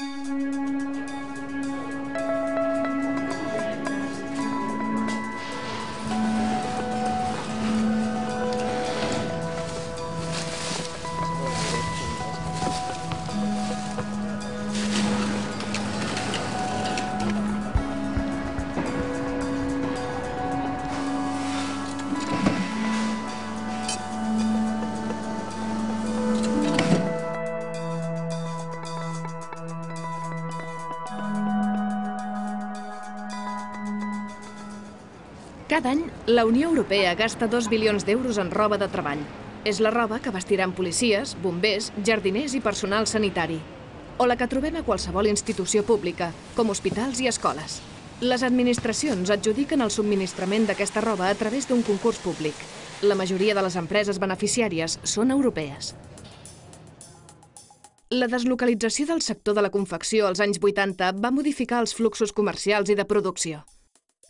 Música la Unió Europea gasta 2 bilions d'euros en roba de treball. És la roba que vestiran policies, bombers, jardiners i personal sanitari. O la que trobem a qualsevol institució pública, com hospitals i escoles. Les administracions adjudiquen el subministrament d'aquesta roba a través d'un concurs públic. La majoria de les empreses beneficiàries són europees. La deslocalització del sector de la confecció als anys 80 va modificar els fluxos comercials i de producció.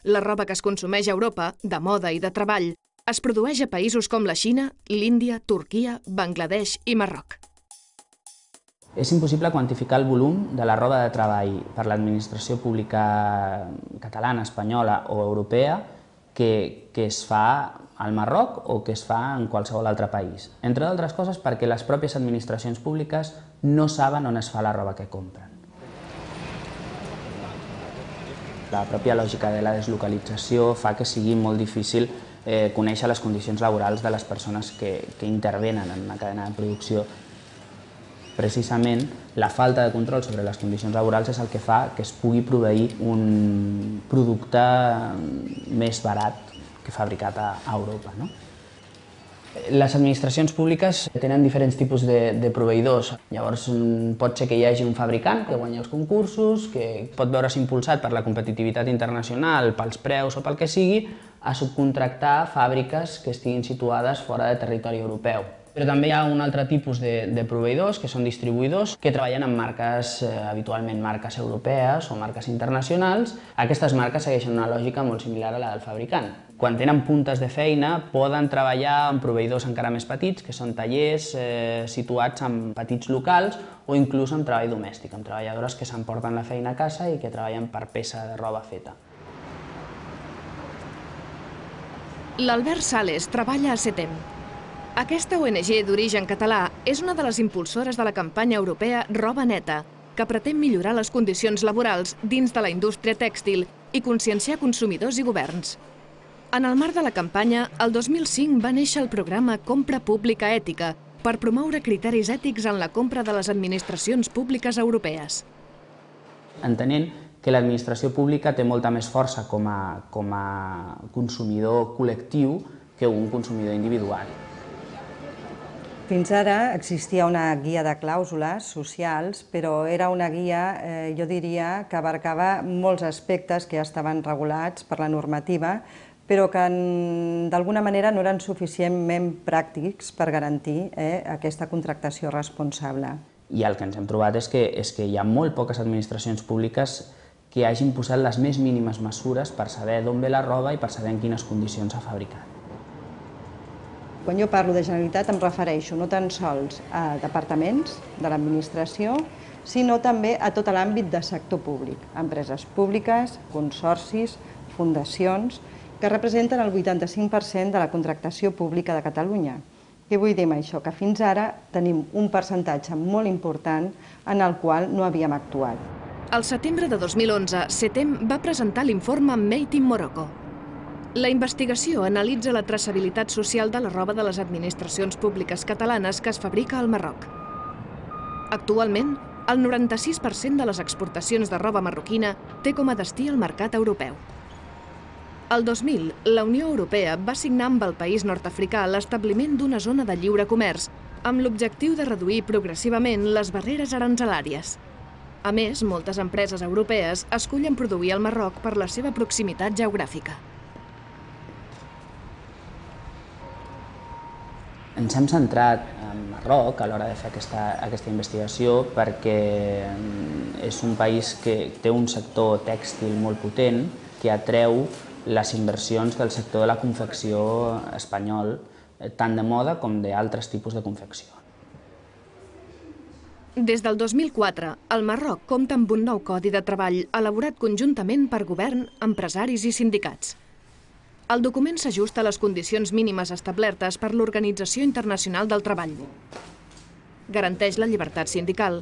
La roba que es consumeix a Europa, de moda i de treball, es produeix a països com la Xina, l'Índia, Turquia, Bangladesh i Marroc. És impossible quantificar el volum de la roba de treball per l'administració pública catalana, espanyola o europea que, que es fa al Marroc o que es fa en qualsevol altre país. Entre d'altres coses perquè les pròpies administracions públiques no saben on es fa la roba que compren. La pròpia lògica de la deslocalització fa que sigui molt difícil eh, conèixer les condicions laborals de les persones que, que intervenen en una cadena de producció. Precisament, la falta de control sobre les condicions laborals és el que fa que es pugui proveir un producte més barat que fabricat a, a Europa. No? Les administracions públiques tenen diferents tipus de, de proveïdors. Llavors pot ser que hi hagi un fabricant que guanya els concursos, que pot veure's impulsat per la competitivitat internacional, pels preus o pel que sigui, a subcontractar fàbriques que estiguin situades fora de territori europeu. Però també hi ha un altre tipus de, de proveïdors, que són distribuïdors, que treballen amb marques, eh, habitualment marques europees o marques internacionals. Aquestes marques segueixen una lògica molt similar a la del fabricant. Quan tenen puntes de feina, poden treballar amb proveïdors encara més petits, que són tallers eh, situats en petits locals o inclús amb treball domèstic, amb treballadores que s'emporten la feina a casa i que treballen per peça de roba feta. L'Albert Sales treballa a Setem, aquesta ONG d'origen català és una de les impulsores de la campanya europea Roba Neta, que pretén millorar les condicions laborals dins de la indústria tèxtil i conscienciar consumidors i governs. En el marc de la campanya, el 2005 va néixer el programa Compra Pública Ètica per promoure criteris ètics en la compra de les administracions públiques europees. Entenent que l'administració pública té molta més força com a, com a consumidor col·lectiu que un consumidor individual. Fins ara existia una guia de clàusules socials, però era una guia, eh, jo diria, que abarcava molts aspectes que ja estaven regulats per la normativa, però que d'alguna manera no eren suficientment pràctics per garantir eh, aquesta contractació responsable. I el que ens hem trobat és que, és que hi ha molt poques administracions públiques que hagin posat les més mínimes mesures per saber d'on ve la roba i per saber en quines condicions s'ha fabricat. Quan jo parlo de Generalitat em refereixo no tan sols a departaments de l'administració, sinó també a tot l'àmbit de sector públic, empreses públiques, consorcis, fundacions, que representen el 85% de la contractació pública de Catalunya. Què vull dir amb això? Que fins ara tenim un percentatge molt important en el qual no havíem actuat. Al setembre de 2011, CETEM va presentar l'informe Made in Morocco, la investigació analitza la traçabilitat social de la roba de les administracions públiques catalanes que es fabrica al Marroc. Actualment, el 96% de les exportacions de roba marroquina té com a destí el mercat europeu. El 2000, la Unió Europea va signar amb el país nord-africà l'establiment d'una zona de lliure comerç amb l'objectiu de reduir progressivament les barreres aranzelàries. A més, moltes empreses europees escullen produir al Marroc per la seva proximitat geogràfica. Ens hem centrat en Marroc a l'hora de fer aquesta, aquesta investigació perquè mm, és un país que té un sector tèxtil molt potent que atreu les inversions del sector de la confecció espanyol, eh, tant de moda com d'altres tipus de confecció. Des del 2004, el Marroc compta amb un nou codi de treball elaborat conjuntament per govern, empresaris i sindicats. El document s'ajusta a les condicions mínimes establertes per l'Organització Internacional del Treball. Garanteix la llibertat sindical,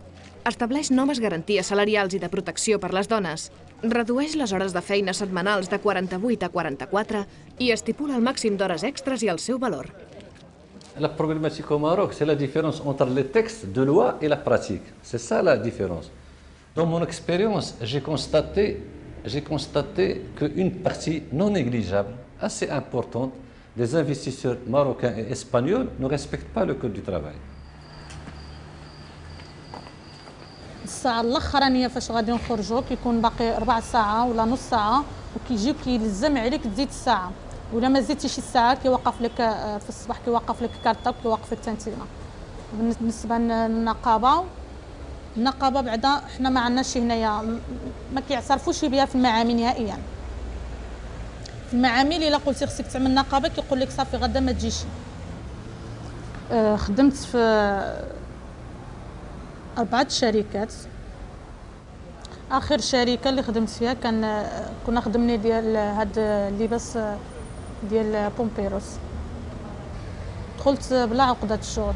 estableix noves garanties salarials i de protecció per les dones, redueix les hores de feina setmanals de 48 a 44 i estipula el màxim d'hores extres i el seu valor. La problématique au Maroc, c'est la différence entre les textes de loi et la pratique. C'est ça la différence. Dans mon expérience, j'ai constaté, constaté qu'une partie non négligeable, assez importante, des investisseurs marocains et espagnols ne respectent pas le code du travail. الساعة الأخرانية فاش غادي نخرجوا كيكون باقي ربع ساعة ولا نص ساعة وكيجيو كيلزم عليك تزيد الساعة. ولا ما زدتيش الساعة كيوقف لك آه، في الصباح كيوقف لك كارطة وكيوقف لك تنتينا بالنسبة للنقابة النقابة بعدا حنا ما عندناش هنايا ما كيعترفوش بها في المعامل نهائيا. في المعامل الا قلتي خصك تعمل نقابة كيقول لك صافي غدا ما تجيش. آه، خدمت في أربعة شركات. آخر شركة اللي خدمت فيها كان كنا خدمني ديال هاد اللباس ديال بومبيروس. دخلت بلا عقدة الشغل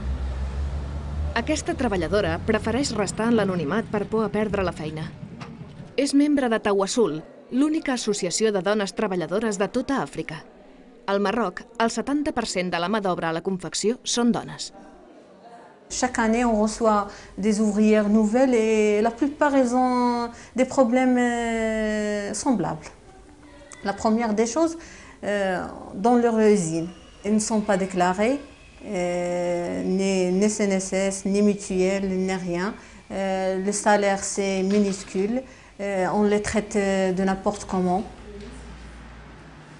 Aquesta treballadora prefereix restar en l'anonimat per por a perdre la feina. És membre de Tawassul, l'única associació de dones treballadores de tota Àfrica. Al Marroc, el 70% de la mà d'obra a la confecció són dones. Chaque année, on reçoit des ouvrières nouvelles et la plupart, elles ont des problèmes euh, semblables. La première des choses, euh, dans leur usine, elles ne sont pas déclarées, euh, ni, CNSS, ni mutuelle, ni rien. Le salaire, c'est minuscule. Euh, on les traite euh, de n'importe comment.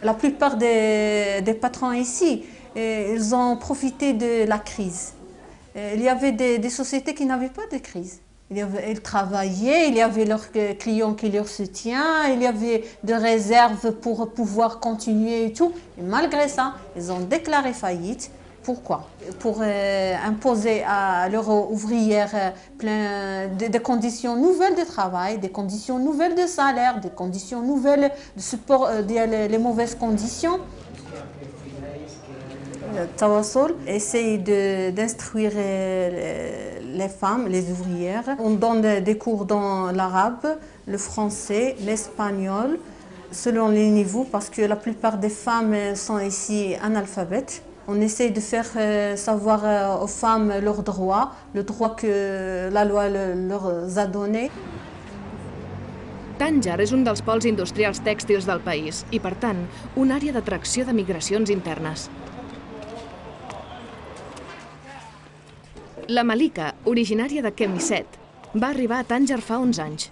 La plupart des, patrons ici, euh, ils ont profité de la crise. Il y avait des, sociétés qui n'avaient pas de crise. Il Ils travaillaient, il y avait leurs clients qui leur soutiennent, il y avait des réserves pour pouvoir continuer et tout. Et malgré ça, ils ont déclaré faillite. Pourquoi? Pour euh, imposer à leurs ouvrières euh, plein conditions nouvelles de travail, des conditions nouvelles de salaire, des conditions nouvelles de support, euh, des- les- mauvaises conditions. Le Tawassul essaye d'instruire les femmes, les ouvrières. On donne des cours dans l'arabe, le français, l'espagnol, selon les niveaux, parce que la plupart des femmes sont ici analphabètes. On essaye de faire euh, savoir euh, aux femmes leurs droits, le droit que la loi le- leur a donné. Tànger és un dels pols industrials tèxtils del país i, per tant, una àrea d'atracció de migracions internes. La Malika, originària de Kemiset, va arribar a Tànger fa 11 anys.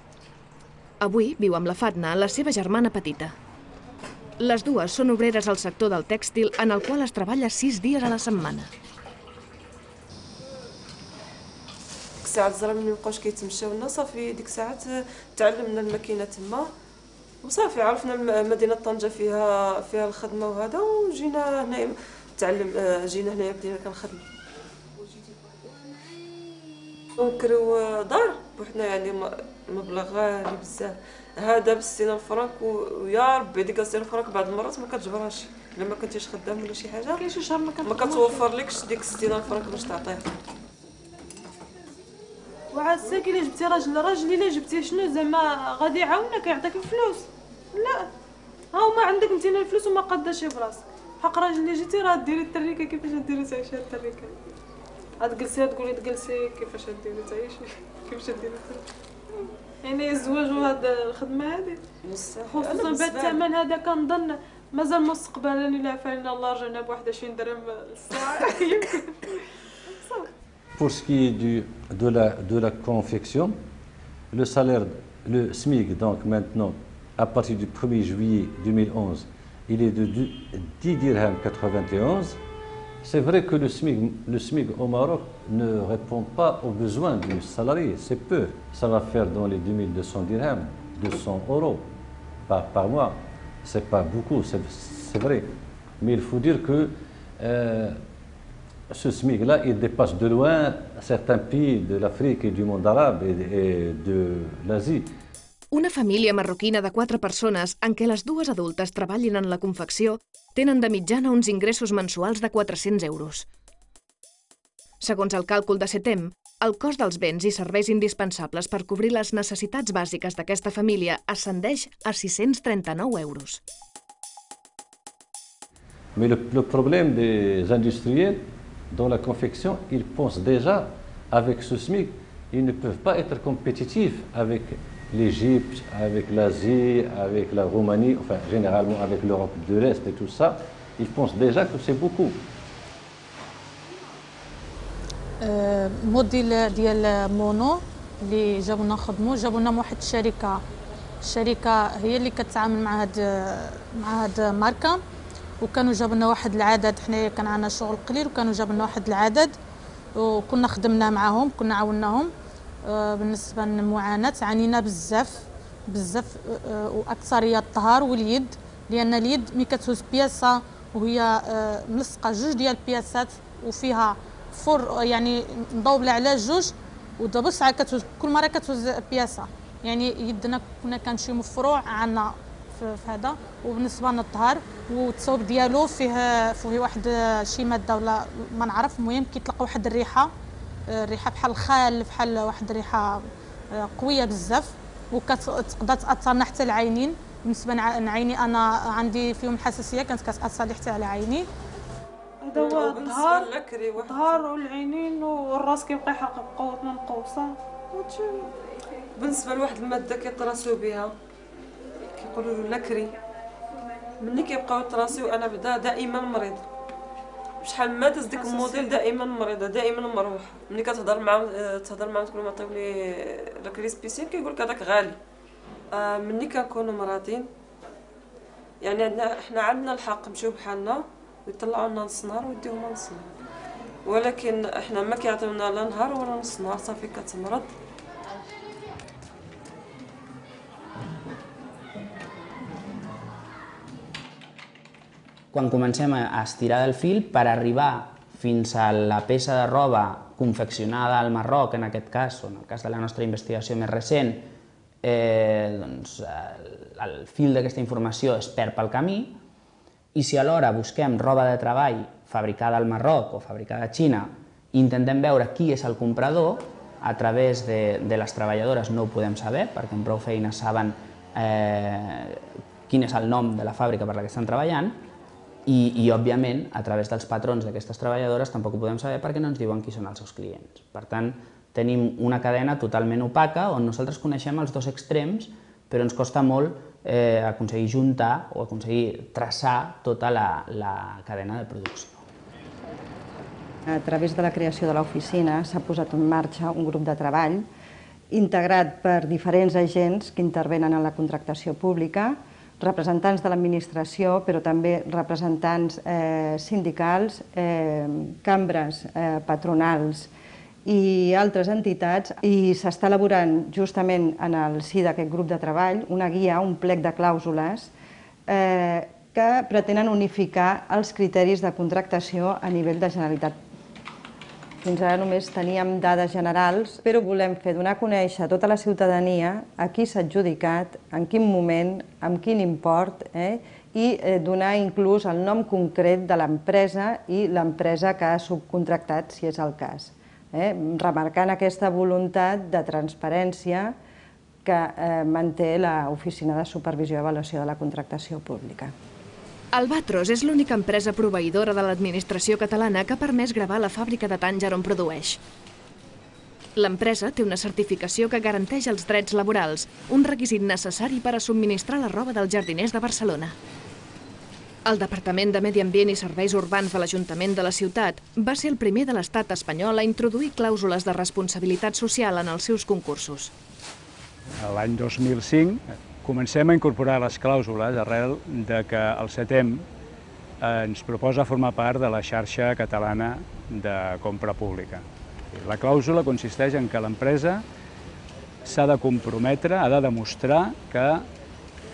Avui viu amb la Fatna, la seva germana petita. Les dues són obreres al sector del tèxtil en el qual es treballa sis dies a la setmana. الساعة الزرا ملي مبقاوش كيتمشاو لنا صافي ديك الساعات تعلمنا الماكينة تما وصافي عرفنا مدينة طنجة فيها فيها الخدمة وهذا وجينا هنايا تعلم جينا هنايا بدينا كنخدمو نكريو دار بوحدنا يعني مبلغ غالي بزاف. هذا بستين الفرنك و- ويا ربي ديك الستين الفرنك بعض المرات ما كتجبرهاش. إلا ما كنتيش خدام ولا شي حاجة كاين شي شهر ما كتوفر لكش ديك 60 الفرنك باش تعطيه وعساك إلا جبتي راجل راجل إلا جبتي شنو؟ زعما غادي يعاونك يعطيك الفلوس. لا. ها هما عندك 200 الفلوس وما قاداش براسك حق راجل اللي جيتي راه ديري التريكة كيفاش ديري تعيشي هاد التريكة؟ غتجلسي تقولي تجلسي كيفاش ديري تعيشي كيفاش ديري التريكة. يعني الزواج وهاد الخدمه هادي خصوصا بالثمن هذا كنظن مازال مستقبلا الا عفانا الله رجعنا ب 21 درهم الساعة يمكن Pour ce qui est du- de, la, de la confection, le salaire, le SMIC, donc maintenant, à partir du 1er juillet 2011, il est de du- 10 dirhams 91. C'est vrai que le SMIC, le SMIC au Maroc ne répond pas aux besoins du salarié, c'est peu. Ça va faire dans les 2200 dirhams, 200 euros par, par mois. C'est pas beaucoup, c'est vrai. Mais il faut dire que euh, ce SMIC-là, il dépasse de loin certains pays de l'Afrique et du monde arabe et de l'Asie. Una família marroquina de quatre persones en què les dues adultes treballin en la confecció tenen de mitjana uns ingressos mensuals de 400 euros. Segons el càlcul de CETEM, el cost dels béns i serveis indispensables per cobrir les necessitats bàsiques d'aquesta família ascendeix a 639 euros. Mais le, le problème des industriels dans la confection, ils pensent déjà avec ce SMIC, ils ne peuvent pas être compétitifs avec l'Égypte, avec l'Asie, avec la Roumanie, enfin généralement avec l'Europe de l'Est et tout ça, ils pensent déjà que c'est beaucoup. موديل ديال مونو اللي جابوا لنا نخدموا جابوا لنا واحد الشركة الشركة هي اللي كتعامل مع هاد مع هاد ماركة. وكانوا جابوا لنا واحد العدد. حنايا كان عندنا شغل قليل وكانوا جابوا لنا واحد العدد. وكنا خدمنا معاهم كنا عاوناهم. بالنسبة للمعاناه عانينا بزاف بزاف آه، آه، وأكثرية الطهار واليد لأن اليد ملي كتهز بياسة وهي ملصقة جوج ديال البياسات وفيها فور يعني مضوبلة على جوج ودابا ساعة كتهز كل مرة كتهز بياسة. يعني يدنا كنا كنمشيو مفروع عندنا في هذا. وبالنسبة للطهر والتصوب ديالو فيه فيه واحد شي مادة ولا ما نعرف المهم كيطلق واحد الريحة. الريحة بحال الخال بحال واحد الريحة آه، قوية بزاف وكتقدر تاثرنا حتى العينين. بالنسبة لعيني أنا عندي فيهم حساسية كانت كتأثر لي حتى على عيني. هذا هو الظهر الظهر والعينين والراس كيبقى يحرق بقوة منقوصه بالنسبة لواحد المادة كيطراسو بها كيقولوا له لكري ملي كيبقاو يطراسيو أنا بدا دائما مريض. شحال ما داز ديك الموديل دائما مريضه دائما مروحه ملي كتهضر معاهم تهضر معاهم تقول لهم عطيو لي لكري سبيسيال كيقول لك هذاك غالي. آه ملي كنكونوا مراتين يعني عندنا حنا عندنا الحق نمشيو بحالنا ويطلعوا لنا نص نهار ويديو لنا نص نهار ولكن إحنا ما كيعطيونا لا نهار ولا نص نهار صافي كتمرض. Quan comencem a estirar del fil per arribar fins a la peça de roba confeccionada al Marroc, en aquest cas, o en el cas de la nostra investigació més recent, eh, doncs, el, el fil d'aquesta informació es perd pel camí, i si alhora busquem roba de treball fabricada al Marroc o fabricada a Xina, intentem veure qui és el comprador, a través de, de les treballadores. No ho podem saber, perquè en prou feines saben eh, quin és el nom de la fàbrica per la que estan treballant, i, i òbviament, a través dels patrons d'aquestes treballadores tampoc ho podem saber perquè no ens diuen qui són els seus clients. Per tant, tenim una cadena totalment opaca on nosaltres coneixem els dos extrems, però ens costa molt eh, aconseguir juntar o aconseguir traçar tota la, la cadena de producció. A través de la creació de l'oficina s'ha posat en marxa un grup de treball integrat per diferents agents que intervenen en la contractació pública, representants de l'administració, però també representants eh, sindicals, eh, cambres eh, patronals i altres entitats. I s'està elaborant justament en el si d'aquest grup de treball una guia, un plec de clàusules eh, que pretenen unificar els criteris de contractació a nivell de Generalitat fins ara només teníem dades generals, però volem fer donar a conèixer a tota la ciutadania a qui s'ha adjudicat, en quin moment, amb quin import, eh? i eh, donar inclús el nom concret de l'empresa i l'empresa que ha subcontractat, si és el cas. Eh? Remarcant aquesta voluntat de transparència que eh, manté l'Oficina de Supervisió i Avaluació de la Contractació Pública. Albatros és l'única empresa proveïdora de l'administració catalana que ha permès gravar la fàbrica de Tànger on produeix. L'empresa té una certificació que garanteix els drets laborals, un requisit necessari per a subministrar la roba dels jardiners de Barcelona. El Departament de Medi Ambient i Serveis Urbans de l'Ajuntament de la ciutat va ser el primer de l'estat espanyol a introduir clàusules de responsabilitat social en els seus concursos. L'any 2005 comencem a incorporar les clàusules arrel de que el CETEM eh, ens proposa formar part de la xarxa catalana de compra pública. La clàusula consisteix en que l'empresa s'ha de comprometre, ha de demostrar que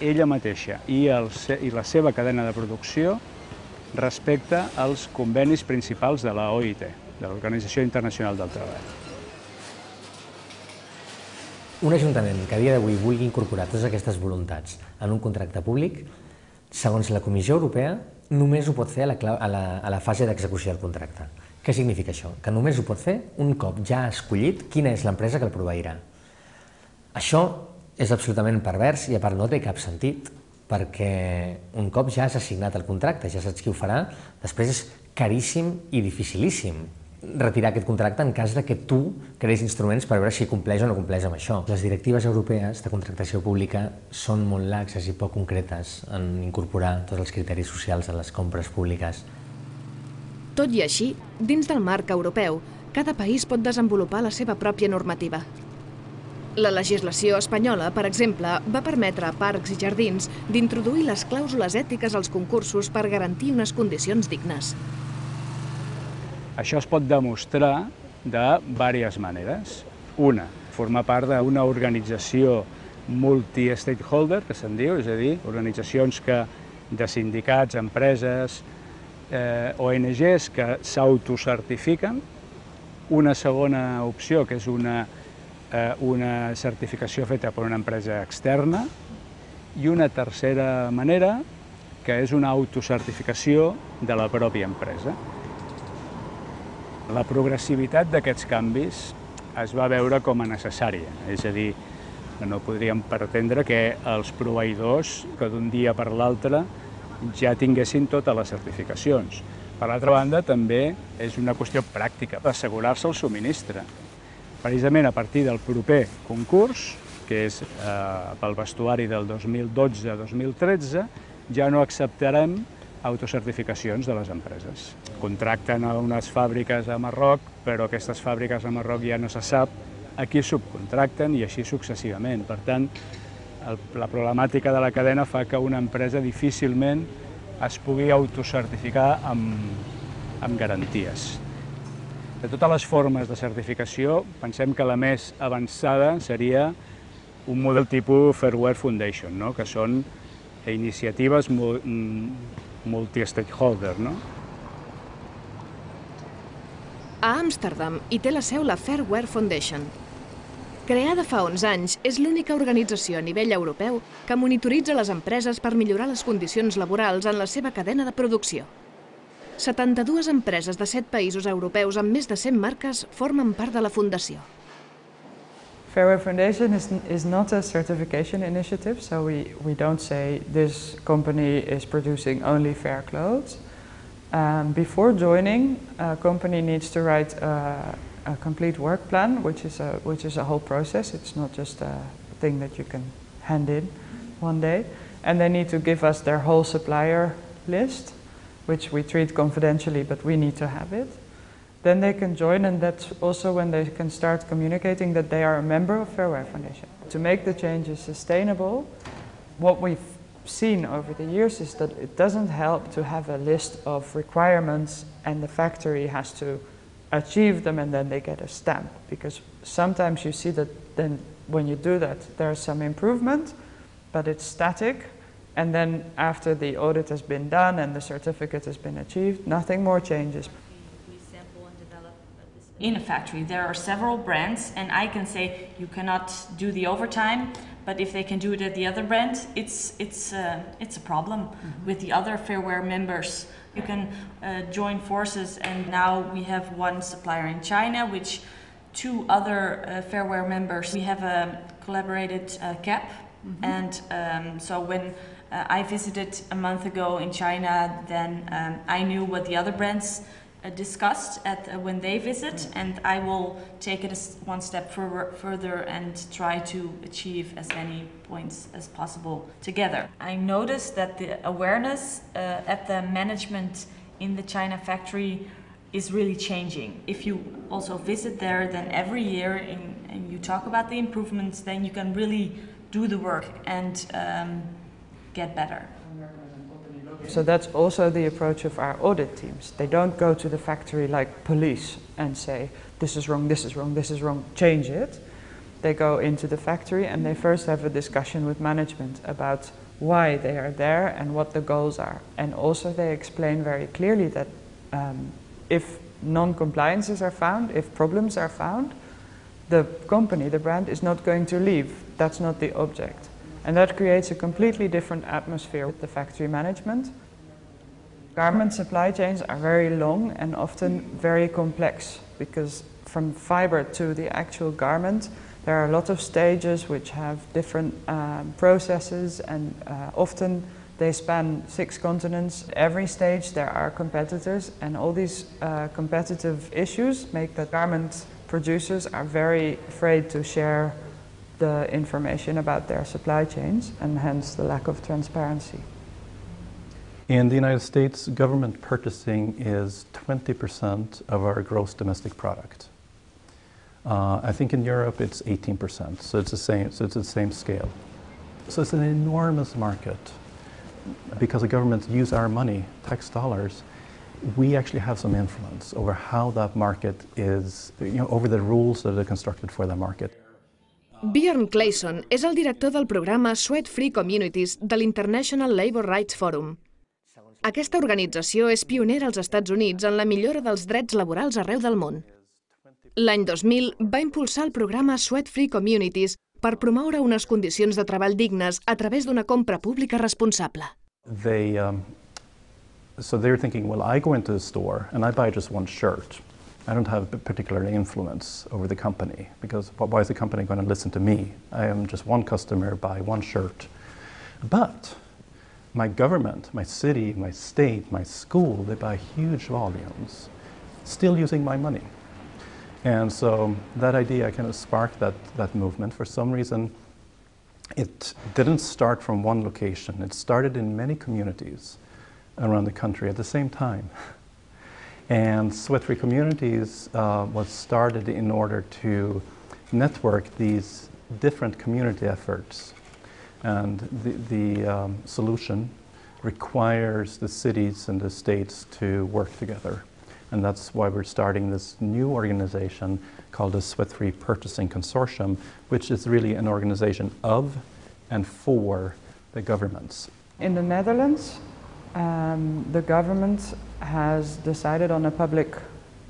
ella mateixa i, el, i la seva cadena de producció respecte als convenis principals de la OIT, de l'Organització Internacional del Treball. Un ajuntament que a dia d'avui vulgui incorporar totes aquestes voluntats en un contracte públic, segons la Comissió Europea, només ho pot fer a la, a la, a la fase d'execució del contracte. Què significa això? Que només ho pot fer un cop ja ha escollit quina és l'empresa que el proveirà. Això és absolutament pervers i a part no té cap sentit, perquè un cop ja has assignat el contracte, ja saps qui ho farà, després és caríssim i dificilíssim retirar aquest contracte en cas de que tu creïs instruments per veure si compleix o no compleix amb això. Les directives europees de contractació pública són molt laxes i poc concretes en incorporar tots els criteris socials en les compres públiques. Tot i així, dins del marc europeu, cada país pot desenvolupar la seva pròpia normativa. La legislació espanyola, per exemple, va permetre a parcs i jardins d'introduir les clàusules ètiques als concursos per garantir unes condicions dignes. Això es pot demostrar de diverses maneres. Una, formar part d'una organització multi-stakeholder, que se'n diu, és a dir, organitzacions que, de sindicats, empreses, eh, ONGs que s'autocertifiquen. Una segona opció, que és una eh, una certificació feta per una empresa externa i una tercera manera, que és una autocertificació de la pròpia empresa. La progressivitat d'aquests canvis es va veure com a necessària, és a dir, no podríem pretendre que els proveïdors, que d'un dia per l'altre, ja tinguessin totes les certificacions. Per l'altra banda, també és una qüestió pràctica, assegurar-se el subministre precisament a partir del proper concurs, que és eh, pel vestuari del 2012-2013, ja no acceptarem autocertificacions de les empreses. Contracten a unes fàbriques a Marroc, però aquestes fàbriques a Marroc ja no se sap a qui subcontracten i així successivament. Per tant, el, la problemàtica de la cadena fa que una empresa difícilment es pugui autocertificar amb, amb garanties. De totes les formes de certificació, pensem que la més avançada seria un model tipus Fairware Foundation, no? que són iniciatives multi-stakeholder. No? A Amsterdam hi té la seu la Fairware Foundation. Creada fa 11 anys, és l'única organització a nivell europeu que monitoritza les empreses per millorar les condicions laborals en la seva cadena de producció. 72 empreses de 7 països europeus amb més de 100 marques formen part de la fundació. Fairware Foundation is, is not a certification initiative, so we, we don't say this company is producing only fair clothes. Um, before joining, a company needs to write a, a complete work plan, which is, a, which is a whole process. It's not just a thing that you can hand in one day. And they need to give us their whole supplier list which we treat confidentially, but we need to have it. Then they can join, and that's also when they can start communicating that they are a member of Fairware Foundation. To make the changes sustainable, what we've seen over the years is that it doesn't help to have a list of requirements and the factory has to achieve them and then they get a stamp. Because sometimes you see that then when you do that, there's some improvement, but it's static and then after the audit has been done and the certificate has been achieved, nothing more changes. In a factory, there are several brands, and I can say you cannot do the overtime, but if they can do it at the other brand, it's it's uh, it's a problem mm -hmm. with the other Fairware members. You can uh, join forces, and now we have one supplier in China, which two other uh, Fairware members. We have a collaborated uh, cap, mm -hmm. and um, so when uh, I visited a month ago in China, then um, I knew what the other brands uh, discussed at uh, when they visit, and I will take it one step further, further and try to achieve as many points as possible together. I noticed that the awareness uh, at the management in the China factory is really changing. If you also visit there, then every year in, and you talk about the improvements, then you can really do the work and um, get better. So that's also the approach of our audit teams. They don't go to the factory like police and say, this is wrong, this is wrong, this is wrong, change it. They go into the factory and they first have a discussion with management about why they are there and what the goals are. And also they explain very clearly that um, if non-compliances are found, if problems are found, the company, the brand, is not going to leave. That's not the object. And that creates a completely different atmosphere with the factory management. Garment supply chains are very long and often very complex because from fiber to the actual garment, there are a lot of stages which have different um, processes and uh, often they span six continents. Every stage there are competitors and all these uh, competitive issues make that garment producers are very afraid to share the information about their supply chains and hence the lack of transparency. In the United States, government purchasing is 20% of our gross domestic product. Uh, I think in Europe it's 18%, so it's the same, so it's the same scale. So it's an enormous market. Because the governments use our money, tax dollars, we actually have some influence over how that market is, you know, over the rules that are constructed for that market. Bjorn Clayson és el director del programa Sweat Free Communities de l'International Labour Rights Forum. Aquesta organització és pionera als Estats Units en la millora dels drets laborals arreu del món. L'any 2000 va impulsar el programa Sweat Free Communities per promoure unes condicions de treball dignes a través d'una compra pública responsable. They, um, so they're thinking, well, I go into the store and I buy just one shirt. I don't have a particular influence over the company because why is the company going to listen to me? I am just one customer, buy one shirt. But my government, my city, my state, my school, they buy huge volumes, still using my money. And so that idea kind of sparked that, that movement. For some reason, it didn't start from one location. It started in many communities around the country at the same time. And Sweat-Free Communities uh, was started in order to network these different community efforts and the, the um, solution requires the cities and the states to work together. And that's why we're starting this new organization called the Sweat-Free Purchasing Consortium, which is really an organization of and for the governments. In the Netherlands, um, the government has decided on a public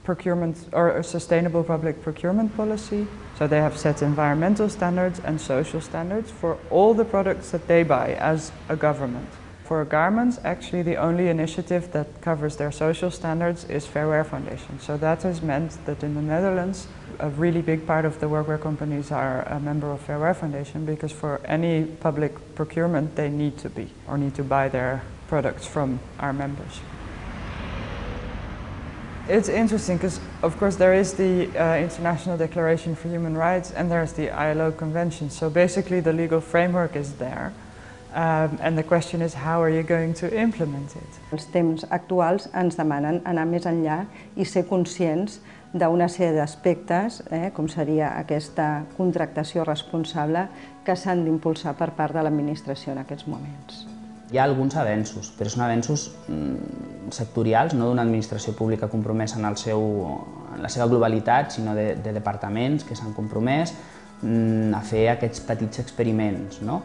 procurement or a sustainable public procurement policy. So they have set environmental standards and social standards for all the products that they buy as a government. For garments, actually the only initiative that covers their social standards is Fair Wear Foundation. So that has meant that in the Netherlands, a really big part of the workwear companies are a member of Fair Wear Foundation because for any public procurement they need to be or need to buy their products from our members. It's interesting because, of course, there is the uh, International Declaration for Human Rights and there's the ILO Convention. So basically the legal framework is there. Um, and the question is how are you going to implement it? Els temps actuals ens demanen anar més enllà i ser conscients d'una sèrie d'aspectes, eh, com seria aquesta contractació responsable, que s'han d'impulsar per part de l'administració en aquests moments. Hi ha alguns avenços, però són avenços mm, sectorials, no d'una administració pública compromesa en, el seu, en la seva globalitat, sinó de, de departaments que s'han compromès mm, a fer aquests petits experiments. No?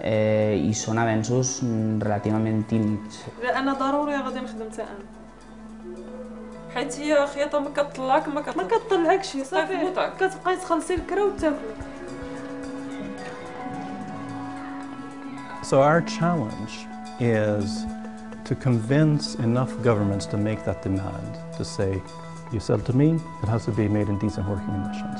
Eh, I són avenços mm, relativament tímids. انا ضروري غادي نخدم حتى انا حيت هي خياطه ما كطلعك ما كطلعك ما كطلعكش صافي كتبقاي تخلصي الكرا وتاكلي So our challenge is to convince enough governments to make that demand, to say, you sell to me, it has to be made in decent working conditions.